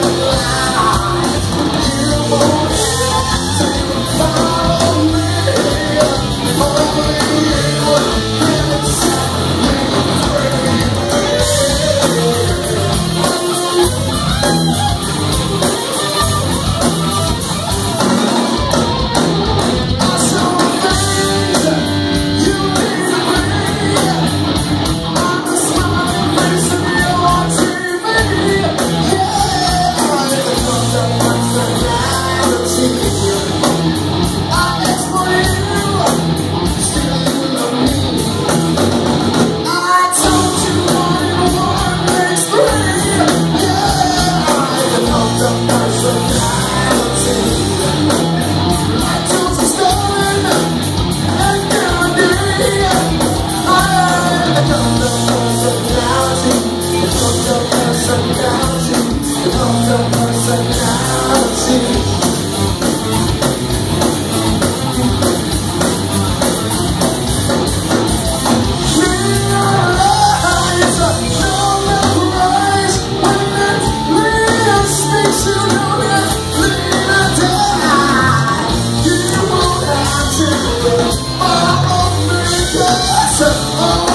alive. Said, oh.